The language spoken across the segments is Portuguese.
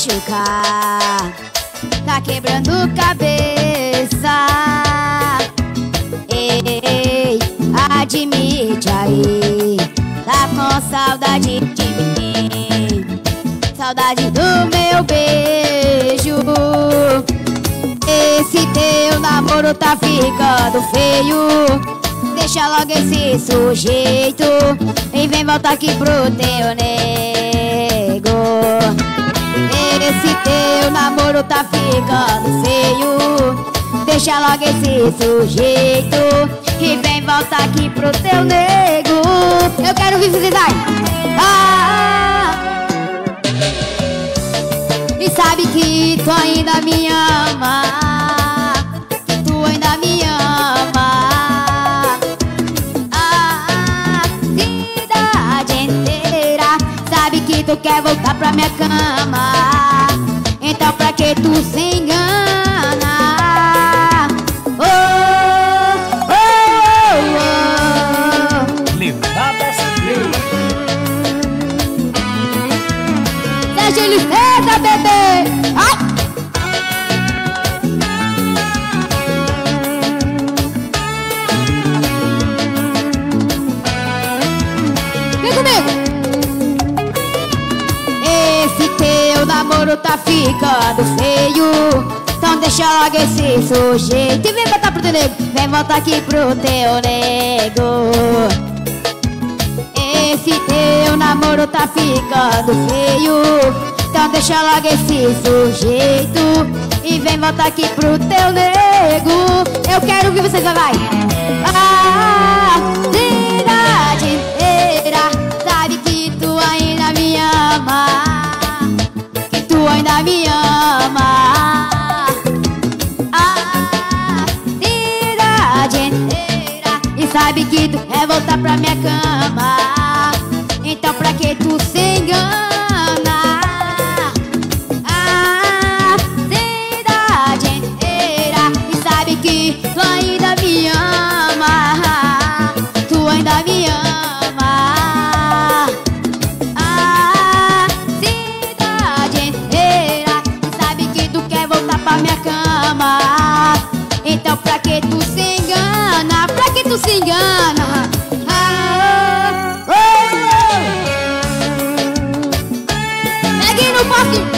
machucar, tá quebrando cabeça. Ei, admite aí, tá com saudade de mim, saudade do meu beijo. Esse teu namoro tá ficando feio. Deixa logo esse sujeito E vem voltar aqui pro teu nego tá ficando feio. Deixa logo esse sujeito E vem voltar aqui pro teu nego. Eu quero ouvir vocês aí ah, E sabe que tu ainda me ama. Que tu ainda me ama. A cidade inteira sabe que tu quer voltar pra minha cama. Então pra tá ficando feio. Então deixa logo esse sujeito E vem voltar pro teu nego. Vem voltar aqui pro teu nego. Esse teu namoro tá ficando feio. Então deixa logo esse sujeito E vem voltar aqui pro teu nego. Eu quero ouvir vocês, vai, vai. A cidade inteira Sabe que tu ainda me ama. Que ainda me ama A cidade inteira E sabe que tu quer voltar pra minha cama. Então pra que tu se engana se engana? Ah, oh. Pegue no poste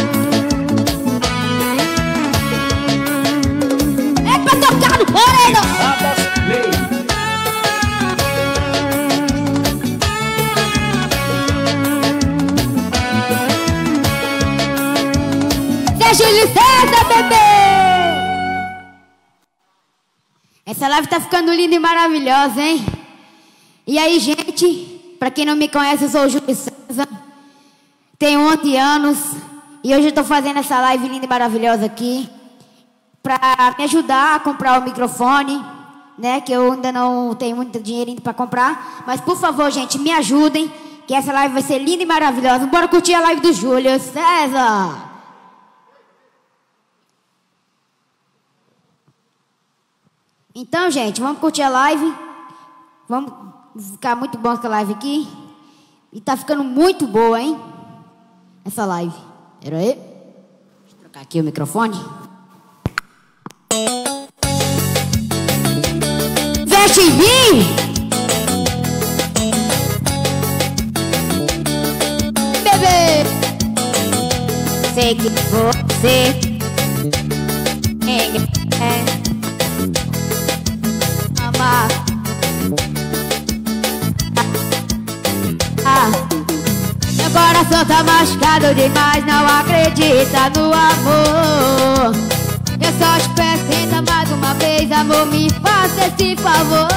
Essa live tá ficando linda e maravilhosa, hein? E aí, gente, pra quem não me conhece, eu sou o Júlio César. Tenho 11 anos e hoje eu tô fazendo essa live linda e maravilhosa aqui pra me ajudar a comprar o microfone, né? Que eu ainda não tenho muito dinheirinho pra comprar. Mas, por favor, gente, me ajudem, que essa live vai ser linda e maravilhosa. Bora curtir a live do Júlio César! Então, gente, vamos curtir a live. Vamos ficar muito bom essa live aqui. E tá ficando muito boa, hein? Essa live. Pera aí. Deixa eu trocar aqui o microfone. Veste em mim! Bebê! Sei que você é coração tá machucado demais, não acredita no amor. Eu só te peço, tenta mais uma vez, amor, me faça esse favor.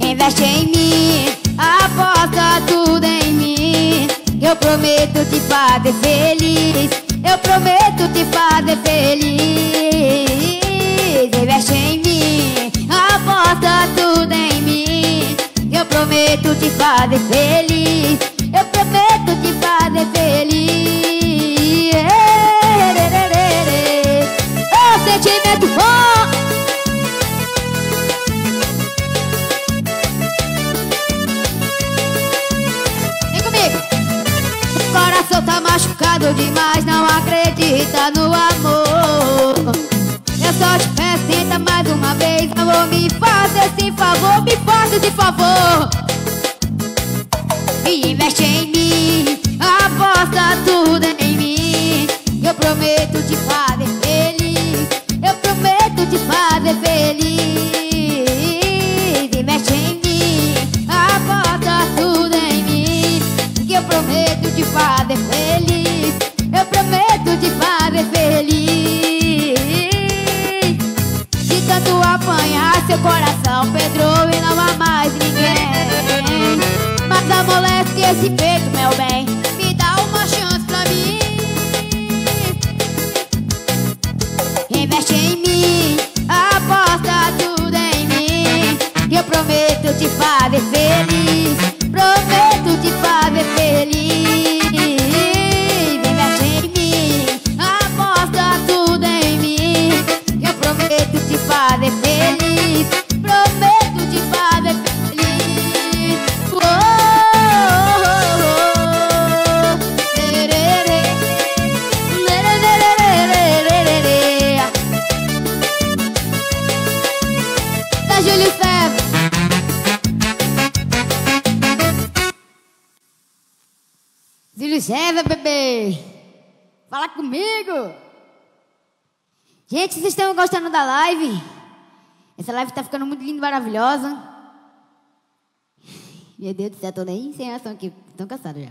Investe em mim, aposta tudo em mim. Eu prometo te fazer feliz, eu prometo te fazer feliz. Investe em mim, aposta tudo em mim prometo te fazer feliz. Eu prometo te fazer feliz. Oh, sentimento bom. Vem comigo. O coração tá machucado demais, não acredita no amor. Eu só te peço, tenta mais uma vez, amor, me faça favor, me faça esse favor. E investe em mim, aposta tudo em mim. Eu prometo te fazer ese comigo Gente, vocês estão gostando da live? Essa live tá ficando muito linda e maravilhosa. Meu Deus do céu, tô nem sem ação aqui, tão cansado já.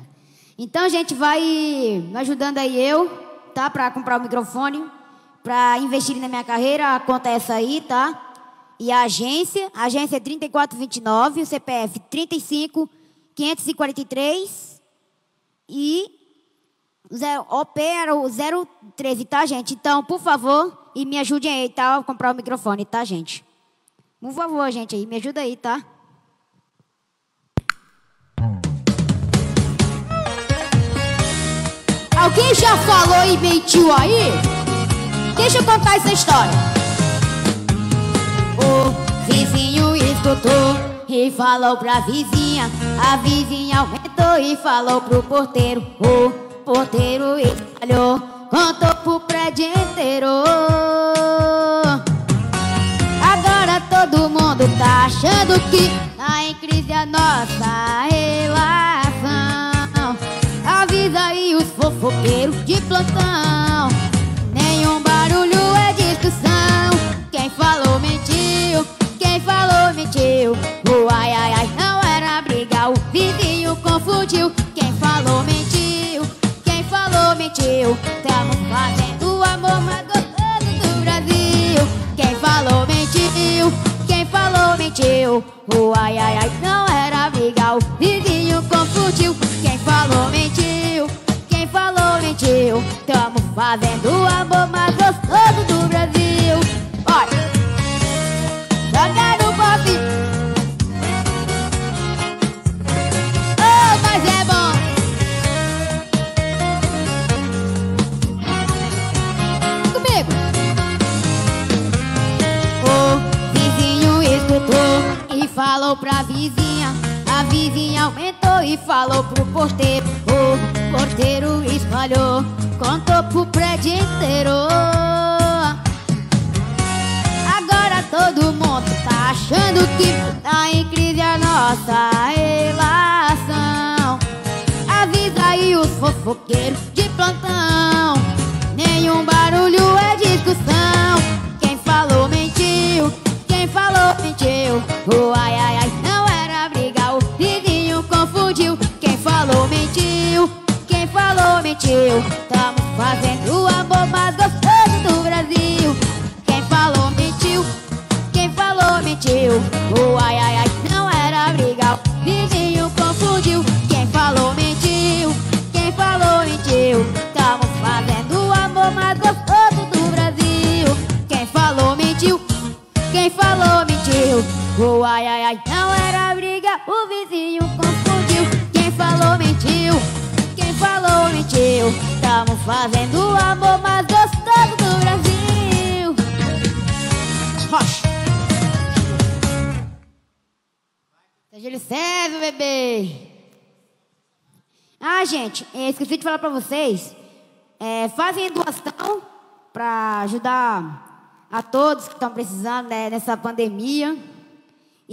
Então, gente, vai me ajudando aí eu, tá? Pra comprar o microfone, pra investir na minha carreira, a conta é essa aí, tá? E a agência, a agência é 3429, o CPF 35 543 e zero, OP era o 013, tá, gente? Então, por favor, e me ajudem aí, tá? A comprar o microfone, tá, gente? Por favor, gente, aí, me ajuda aí, tá? Alguém já falou e mentiu aí? Deixa eu contar essa história. O vizinho escutou e falou pra vizinha. A vizinha aumentou e falou pro porteiro. O porteiro espalhou, contou pro prédio inteiro. Agora todo mundo tá achando que tá em crise a nossa relação. Avisa aí os fofoqueiros de plantão. Nenhum barulho é discussão. Quem falou mentiu, quem falou mentiu. O ai ai ai não era briga, o vizinho confundiu. Quem falou mentiu, falou mentiu. Tamo fazendo o amor mais gostoso do Brasil. Quem falou mentiu, quem falou mentiu. O ai ai ai não era briga, o vizinho confundiu. Quem falou mentiu, quem falou mentiu. Tamo fazendo o amor mais gostoso do Brasil. Vizinha. A vizinha aumentou e falou pro porteiro. O porteiro espalhou, contou pro prédio inteiro. Agora todo mundo tá achando que tá em crise a nossa relação. Avisa aí os fofoqueiros de plantão. Nenhum barulho é discussão. Quem falou mentiu, quem falou mentiu. Quem falou mentiu. O ai ai ai não era briga, o vizinho mentiu. Quem falou mentiu. Tamo fazendo o amor mais gostoso do Brasil. Rocha. Seja licença, bebê. Ah, gente, eh, esqueci de falar pra vocês. É, fazem doação pra ajudar a todos que estão precisando né, nessa pandemia.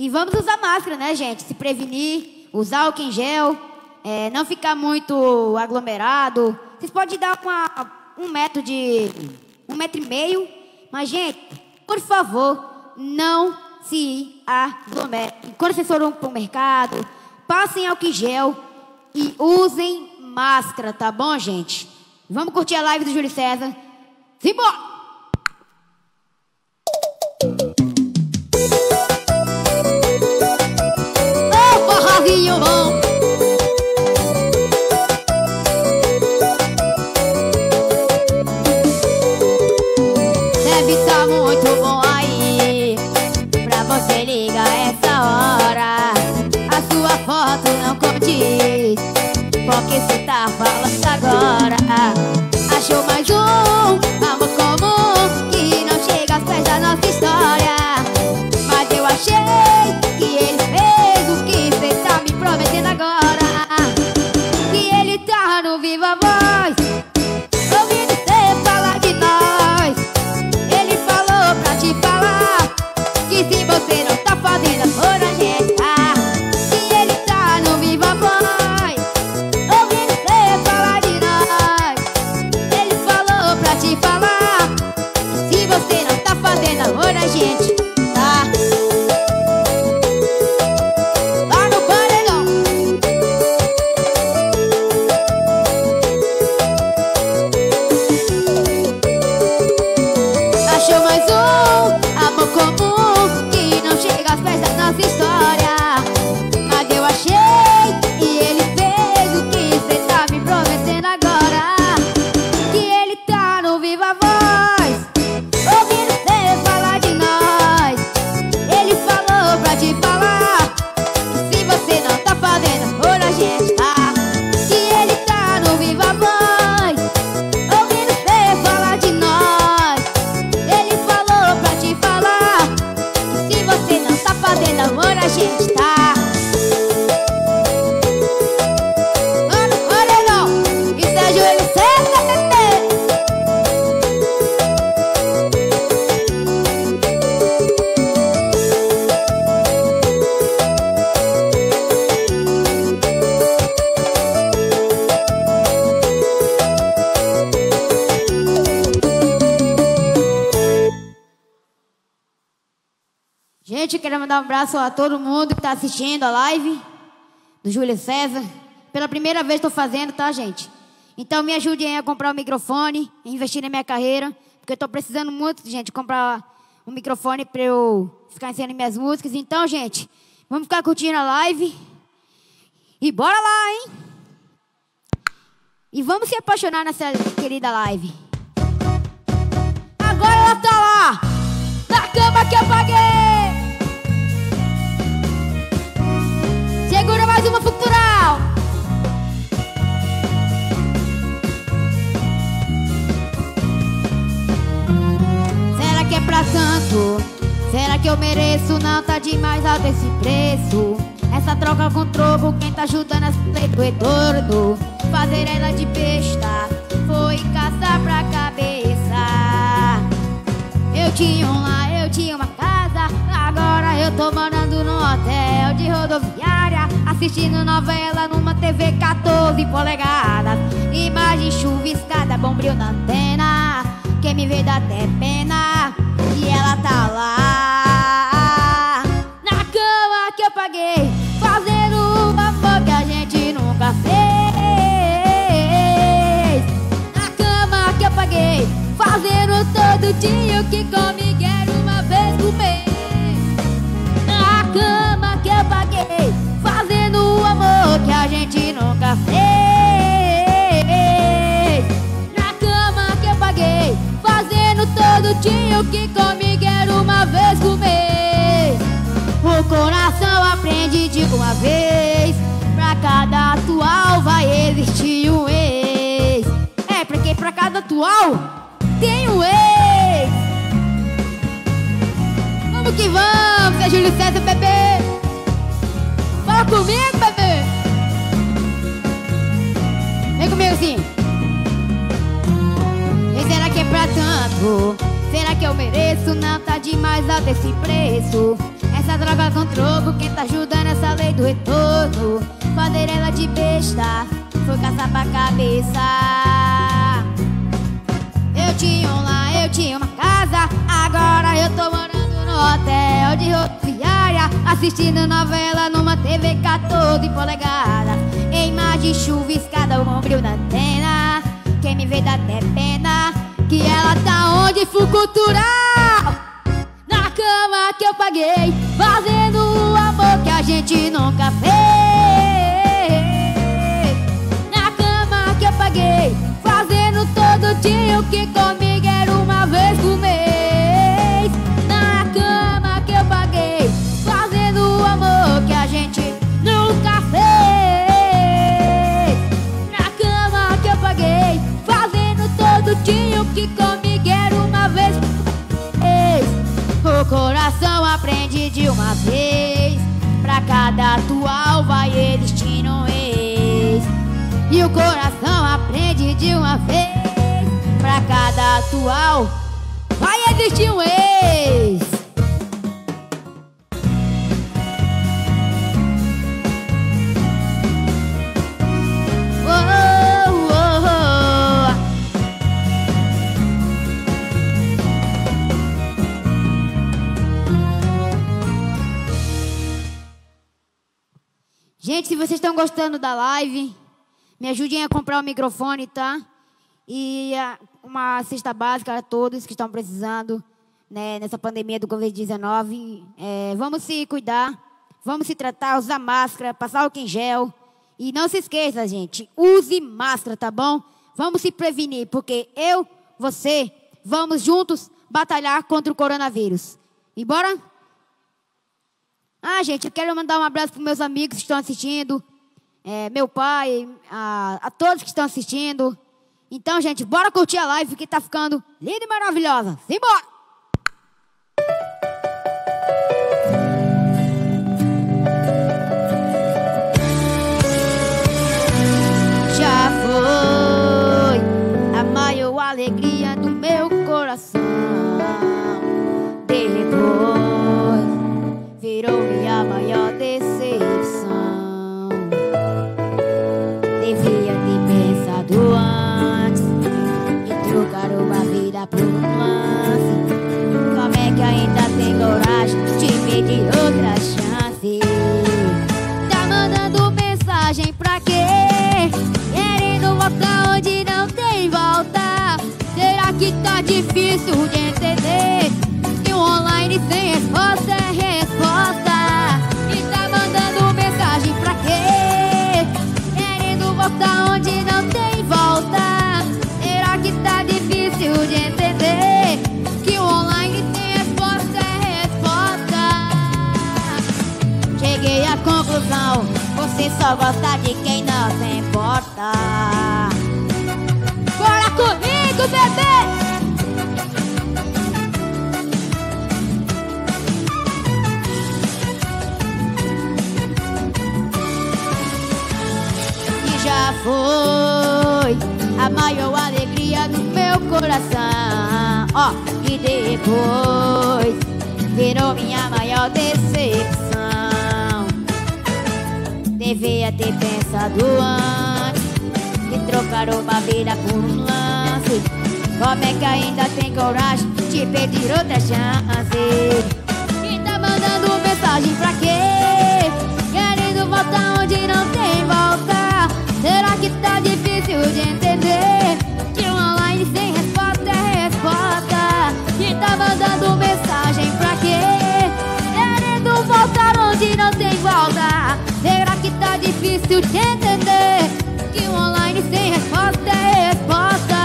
E vamos usar máscara, né, gente? Se prevenir, usar álcool em gel, é, não ficar muito aglomerado. Vocês podem dar uma, um metro de. um metro e meio. Mas, gente, por favor, não se aglomerem. Quando vocês forem para o mercado, passem álcool em gel e usem máscara, tá bom, gente? Vamos curtir a live do Júlio César. Simbora! you abraço a todo mundo que está assistindo a live do Júlio César. Pela primeira vez estou fazendo, tá, gente? Então me ajudem a comprar o microfone, a investir na minha carreira, porque eu estou precisando muito, gente, comprar um microfone para eu ficar ensinando minhas músicas. Então, gente, vamos ficar curtindo a live. E bora lá, hein? E vamos se apaixonar nessa querida live. Agora ela tá lá, na cama que eu paguei. Mais uma futural. Será que é pra tanto? Será que eu mereço? Não tá demais alto esse preço. Essa troca com troco, quem tá ajudando play do retorno? Fazer ela de besta foi caçar pra cabeça. Eu tinha um lá, eu tinha uma casa. Agora eu tô morando num hotel de rodoviária. Assistindo novela numa TV 14 polegadas. Imagem chuviscada, bom brilho na antena. Quem me vê dá até pena. Existir um ex. É, porque pra cada atual tem um ex. Vamos que vamos, é Júlio César, bebê. Fala comigo, bebê. Vem comigo assim. E será que é pra tanto? Será que eu mereço? Não tá demais alto esse preço. Essa droga com troco, quem tá ajudando essa lei do retorno? Fazer ela de besta, foi caçar pra cabeça. Eu tinha um lá, eu tinha uma casa, agora eu tô morando no hotel de rodoviária, assistindo novela numa TV 14 polegadas. Em imagem chuviscada, o brilho da antena. Quem me vê dá até pena que ela tá onde for cultural. Na cama que eu paguei, fazendo o amor que a gente nunca fez. Paguei, fazendo todo dia o que comigo era uma vez por mês. Na cama que eu paguei, fazendo o amor que a gente nunca fez. Na cama que eu paguei, fazendo todo dia o que comigo era uma vez por mês. O coração aprende de uma vez. Pra cada atual vai existindo ex. E o coração aprende de uma vez. Pra cada atual vai existir um ex. Gente, se vocês estão gostando da live, me ajudem a comprar o microfone, tá? E uma cesta básica a todos que estão precisando né, nessa pandemia do Covid-19. É, vamos se cuidar, vamos se tratar, usar máscara, passar álcool em gel. E não se esqueça, gente, use máscara, tá bom? Vamos se prevenir, porque eu, você, vamos juntos batalhar contra o coronavírus. E bora? Ah, gente, eu quero mandar um abraço para meus amigos que estão assistindo, é, meu pai, a, a todos que estão assistindo. Então, gente, bora curtir a live que tá ficando linda e maravilhosa. Simbora! Difícil de entender? Que o online sem resposta é resposta. E tá mandando mensagem pra quê? Querendo voltar onde não tem volta. Será que tá difícil de entender? Que o online sem resposta é resposta. Cheguei à conclusão, você só gosta de quem não se importa. Bora comigo, bebê! Foi a maior alegria do meu coração. Ó, e depois virou minha maior decepção. Devia ter pensado antes e trocar uma vida por um lance. Como é que ainda tem coragem de pedir outra chance? E tá mandando mensagem pra quê? Querendo voltar onde não tem. Que tá difícil de entender? Que online sem resposta é resposta. E tá mandando mensagem pra quê? Querendo voltar onde não tem volta. Será que tá difícil de entender? Que online sem resposta é resposta.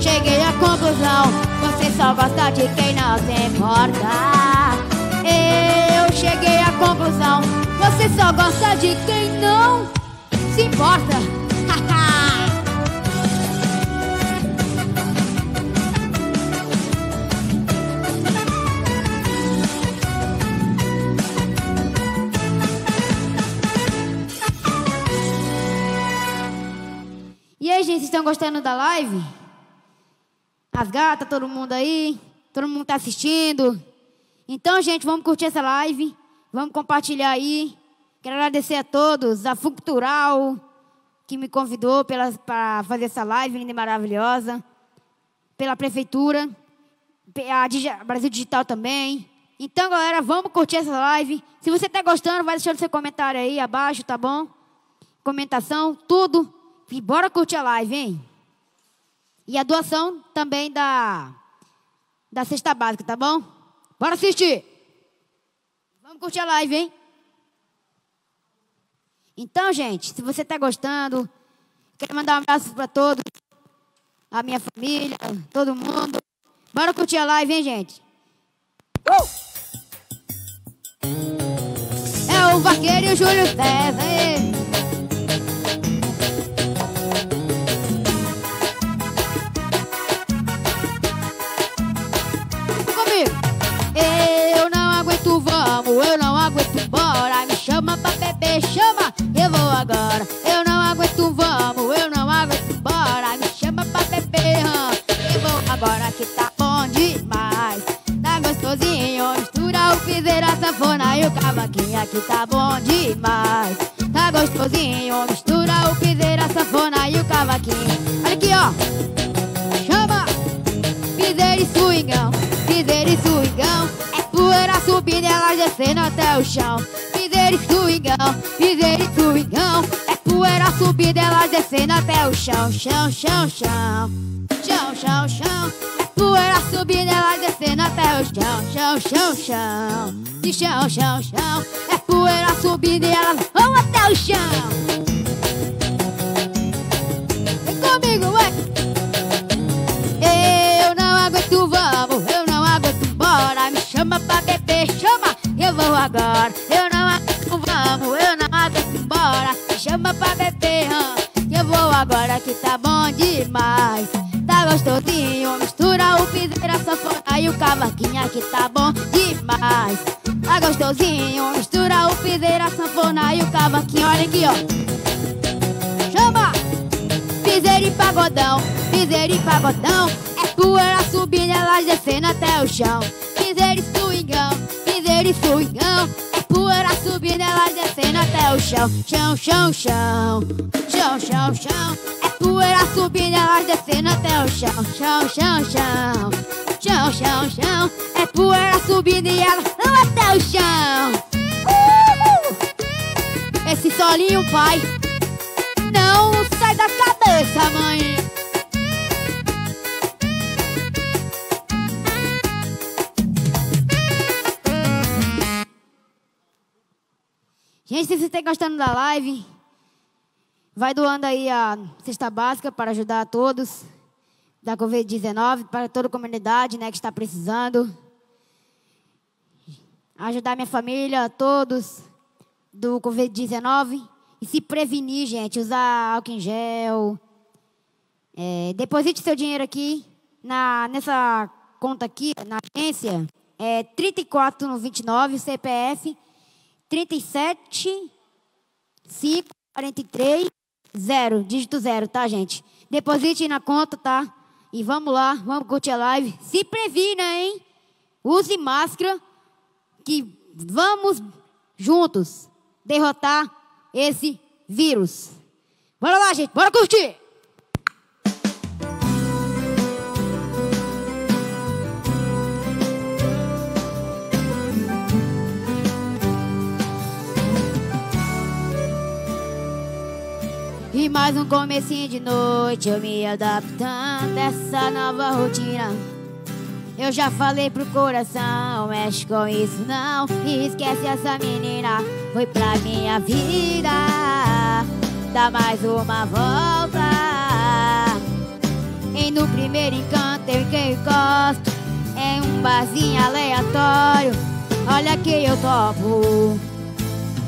Cheguei à conclusão, você só gosta de quem não se importa. Eu cheguei à conclusão, você só gosta de quem não se importa. E aí, gente, vocês estão gostando da live? As gatas, todo mundo aí? Todo mundo tá assistindo? Então, gente, vamos curtir essa live. Vamos compartilhar aí. Quero agradecer a todos, a Futural, que me convidou para fazer essa live linda e maravilhosa. Pela prefeitura. A Digi- Brasil Digital também. Então, galera, vamos curtir essa live. Se você tá gostando, vai deixando seu comentário aí abaixo, tá bom? Comentação, tudo. E bora curtir a live, hein? E a doação também da, da cesta básica, tá bom? Bora assistir! Vamos curtir a live, hein? Então, gente, se você tá gostando, quero mandar um abraço para todos, a minha família, todo mundo. Bora curtir a live, hein, gente? É o Vaqueiro e o Júlio César, hein? Agora. Eu não aguento, vamos, eu não aguento, bora. Me chama pra beber, hã, eu vou agora que tá bom demais. Tá gostosinho, mistura o piseiro, a sanfona e o cavaquinho. Aqui tá bom demais. Tá gostosinho, mistura o piseiro, a sanfona e o cavaquinho. Olha aqui, ó. Chama! Piseiro e swingão, piseiro e swingão É poeira subindo e ela descendo até o chão chão Chão, chão, chão. Chão, chão, chão. Poeira subindo ela descendo até o chão. Chão, chão, chão. De chão, chão, chão. É poeira subindo e elas vão até o chão. Vem comigo, ué! Eu não aguento, vamos, eu não aguento, bora. Me chama pra beber, chama, eu vou agora. Eu não aguento, vamos, eu não aguento, bora. Me chama pra beber, agora que tá bom demais. Tá gostosinho, mistura o piseiro, a sanfona e o cavaquinho aqui tá bom demais. Tá gostosinho, mistura o piseiro, a sanfona e o cavaquinho, olha aqui, ó. Chama! Piseiro e pagodão, piseiro e pagodão É poeira subindo, elas descendo até o chão Piseiro e swingão, piseiro e swingão descendo até o chão Chão, chão, chão. Chão, chão, chão. É poeira subindo, elas descendo até o chão. Chão, chão, chão. Chão, chão, chão. É poeira subindo e elas vão até o chão! Esse solinho, pai não sai da cabeça, mãe. Gente, se você está gostando da live, vai doando aí a cesta básica para ajudar a todos da Covid-19, para toda a comunidade né, que está precisando. Ajudar minha família, todos do Covid-19 e se prevenir, gente. Usar álcool em gel. É, deposite seu dinheiro aqui na, nessa conta aqui, na agência. É 34 no 29, CPF 37 5 43 0, dígito 0, tá, gente? Deposite na conta, tá? E vamos lá, vamos curtir a live. Se previna, hein? Use máscara, que vamos juntos derrotar esse vírus. Bora lá, gente, bora curtir! E mais um comecinho de noite, eu me adaptando a essa nova rotina. Eu já falei pro coração, mexe com isso não E esquece essa menina, foi pra minha vida. Dá mais uma volta. E no primeiro encanto eu que encosto Em um barzinho aleatório. Olha que eu topo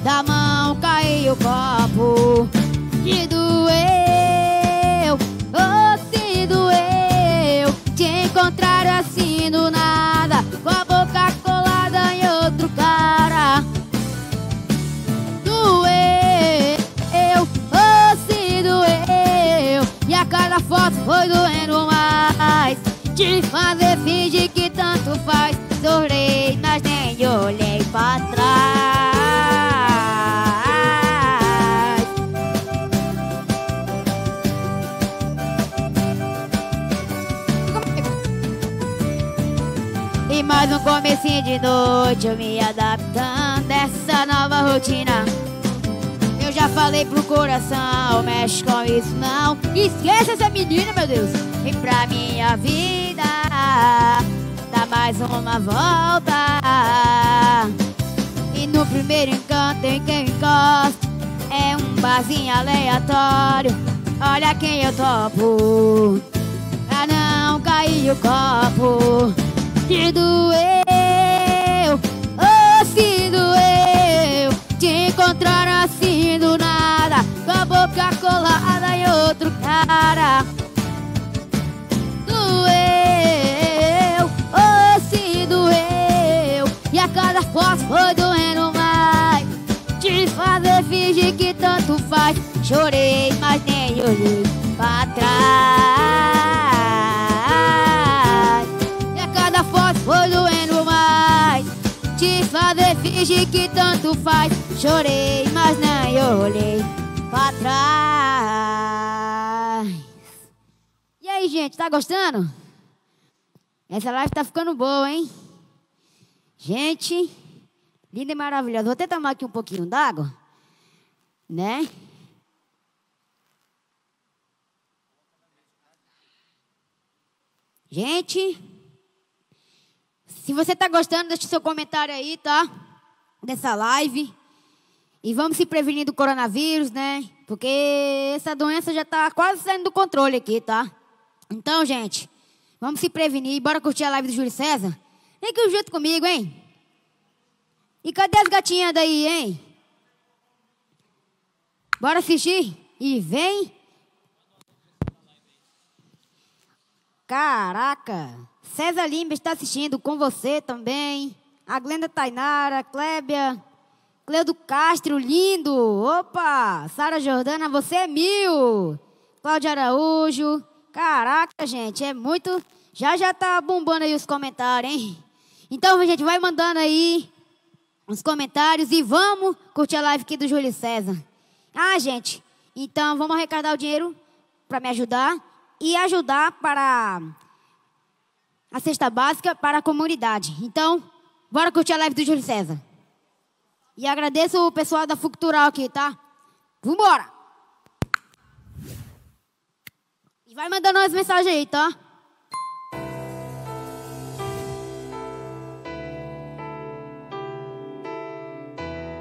Da mão caiu o copo Te doeu, oh se doeu. Te encontrar assim do nada Com a boca colada em outro cara. Doeu, oh se doeu. E a cada foto foi doendo mais. Te fazer fingir que tanto faz comecinho de noite Eu me adaptando a essa nova rotina. Eu já falei pro coração Mexe com isso não. Esqueça essa menina, meu Deus. E pra minha vida Dá mais uma volta. E no primeiro encanto em quem encosta É um barzinho aleatório. Olha quem eu topo Pra não cair o copo te doeu, oh se doeu Te encontrar assim do nada Com a boca colada em outro cara. Doeu, oh se doeu E a cada foto foi doendo mais. Te fazer fingir que tanto faz Chorei, mas nem olhei pra trás foi doendo mais Te fazer fingir que tanto faz Chorei, mas nem olhei pra trás E aí, gente, tá gostando? Essa live tá ficando boa, hein? Gente, linda e maravilhosa. Vou até tomar aqui um pouquinho d'água, né? Gente, se você tá gostando, deixe seu comentário aí, tá? Dessa live. E vamos se prevenir do coronavírus, né? Porque essa doença já tá quase saindo do controle aqui, tá? Então, gente, vamos se prevenir. Bora curtir a live do Júlio César? Vem aqui junto comigo, hein? E cadê as gatinhas daí, hein? Bora assistir? E vem. Caraca! César Lima está assistindo com você também. A Glenda Tainara, Clébia, Cleudo Castro, lindo! Opa! Sara Jordana, você é mil! Cláudia Araújo. Caraca, gente, é muito. Já já tá bombando aí os comentários, hein? Então, gente, vai mandando aí os comentários e vamos curtir a live aqui do Júlio César. Ah, gente, então vamos arrecadar o dinheiro para me ajudar e ajudar para a cesta básica para a comunidade. Então, bora curtir a live do Júlio César. E agradeço o pessoal da Futural aqui, tá? Vambora! E vai mandando as mensagens aí, tá?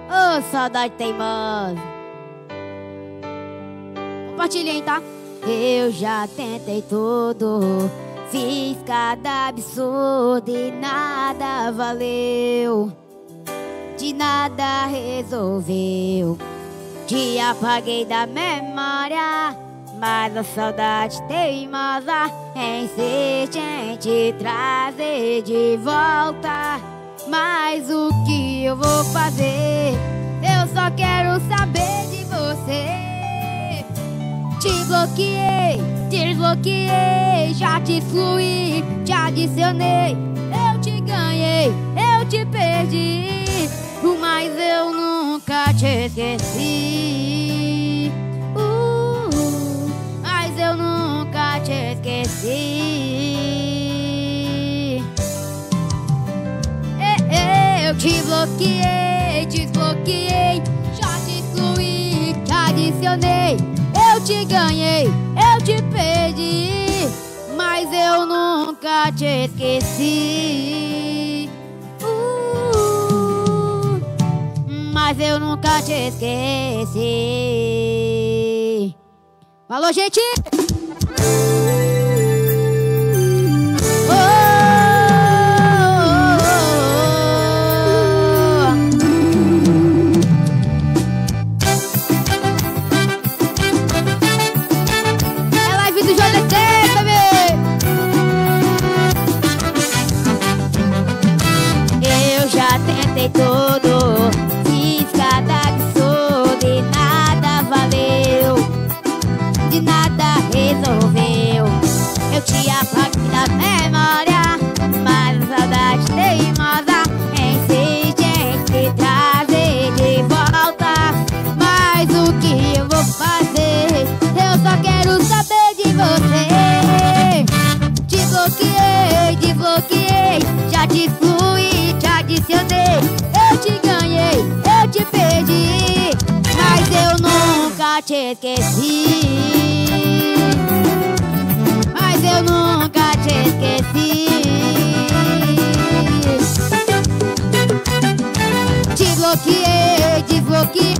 Ô, oh, saudade teimosa. Compartilha aí, tá? Eu já tentei tudo, fiz cada absurdo e nada valeu. De nada resolveu. Te apaguei da memória, mas a saudade teimosa insiste em te trazer de volta. Mas o que eu vou fazer? Eu só quero saber de você. Te bloqueei, desbloqueei, já te excluí, te adicionei. Eu te ganhei, eu te perdi, mas eu nunca te esqueci. Uh, mas eu nunca te esqueci. Eu te bloqueei, te desbloqueei, já te excluí, te adicionei. Te ganhei, eu te perdi, mas eu nunca te esqueci. Uh, mas eu nunca te esqueci. Falou, gente! Esqueci. Mas eu nunca te esqueci. Te bloqueei, desbloqueei,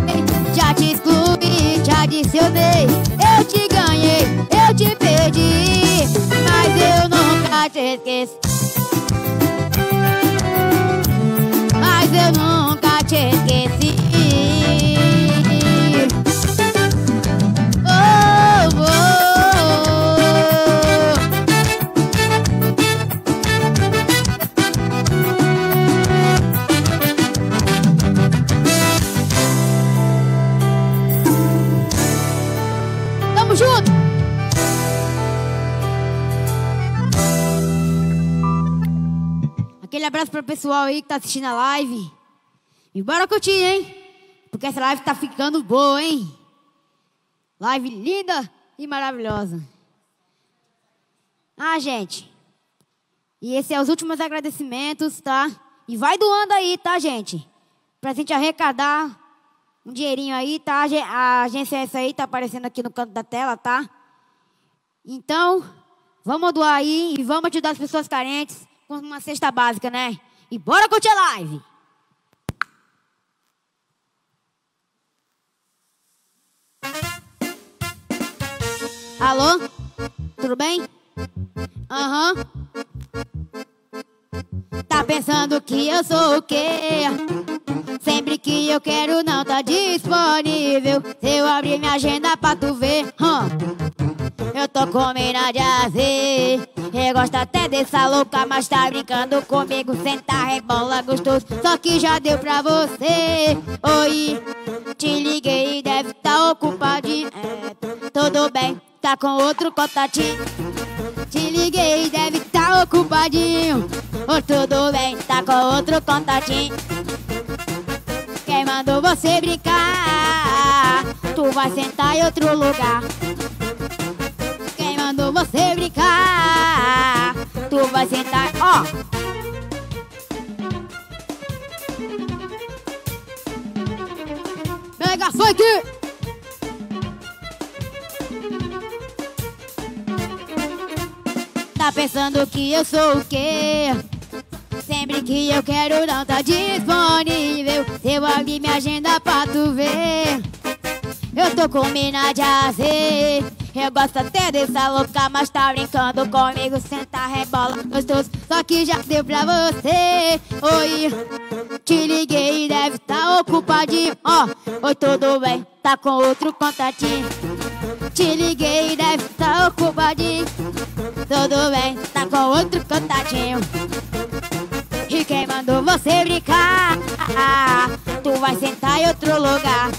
já te excluí, te adicionei. Eu te ganhei, eu te perdi, mas eu nunca te esqueci. Mas eu nunca te esqueci. Aquele abraço pro pessoal aí que tá assistindo a live. E bora curtir, hein? Porque essa live tá ficando boa, hein? Live linda e maravilhosa. Ah, gente. E esse é os últimos agradecimentos, tá? E vai doando aí, tá, gente? Pra gente arrecadar um dinheirinho aí, tá? A agência essa aí tá aparecendo aqui no canto da tela, tá? Então, vamos doar aí e vamos ajudar as pessoas carentes com uma cesta básica, né? E bora curtir a live! Alô? Tudo bem? Aham. Tá pensando que eu sou o quê? Sempre que eu quero não tá disponível Se eu abrir minha agenda pra tu ver hum. Eu tô com mina de azer Eu gosto até dessa louca Mas tá brincando comigo Senta, rebola gostoso Só que já deu pra você Oi, te liguei Deve tá ocupadinho é, Tudo bem, tá com outro contatinho te liguei, deve tá ocupadinho. Ô, tudo bem, tá com outro contatinho. Quem mandou você brincar? Tu vai sentar em outro lugar. Você brincar? Tu vai sentar, ó. Mega funk! Tá pensando que eu sou o quê? Sempre que eu quero não tá disponível eu abrir minha agenda pra tu ver Eu tô com mina de azer Eu gosto até dessa louca Mas tá brincando comigo Senta, rebola, gostoso. Só que já deu pra você. Oi, te liguei Deve tá ocupadinho Ó, oi, tudo bem? Tá com outro contatinho. Te liguei, deve tá ocupadinho Tudo bem, tá com outro contatinho. E quem mandou você brincar? Tu vai sentar em outro lugar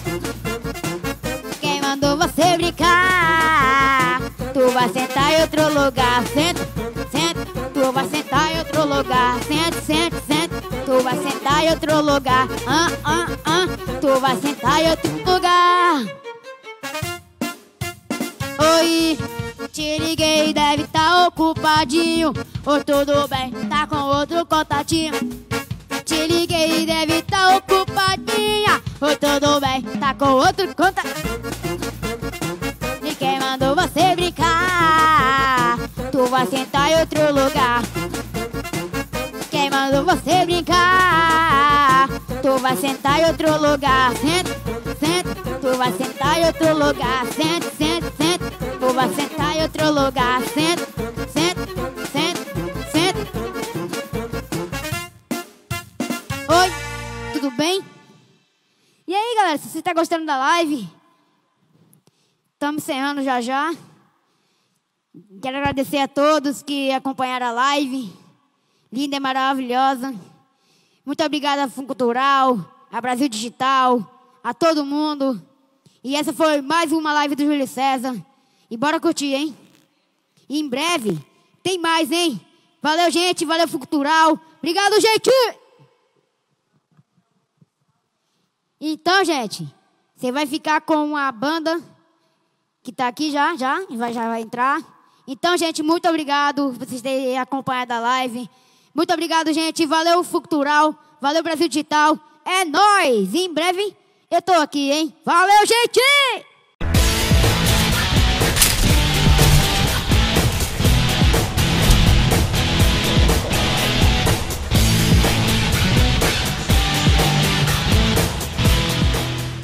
você brincar? Tu vai sentar em outro lugar Senta, senta, tu vai sentar em outro lugar Senta, senta, senta, tu vai sentar em outro lugar ah, ah, ah, Tu vai sentar em outro lugar Oi, te liguei, deve tá ocupadinho. Ou tudo bem, tá com outro contatinho. Te liguei, deve tá ocupadinha. Ou tudo bem, tá com outro conta. Quem mandou você brincar? Tu vai sentar em outro lugar. Quem mandou você brincar? Tu vai sentar em outro lugar. Senta, senta, tu vai sentar em outro lugar. Senta, senta, senta, tu vai sentar em outro lugar. Senta, senta, senta, senta. Oi, tudo bem? E aí, galera, se você tá gostando da live, estamos encerrando já já. Quero agradecer a todos que acompanharam a live. Linda e maravilhosa. Muito obrigada, Fundo Cultural, a Brasil Digital, a todo mundo. E essa foi mais uma live do Júlio César. E bora curtir, hein? E em breve tem mais, hein? Valeu, gente. Valeu, Fundo Cultural. Obrigado, gente. Então, gente, você vai ficar com a banda que tá aqui já, já, vai, já vai entrar. Então, gente, muito obrigado por vocês terem acompanhado a live. Muito obrigado, gente. Valeu, Futural. Valeu, Brasil Digital. É nóis! Em breve eu tô aqui, hein? Valeu, gente!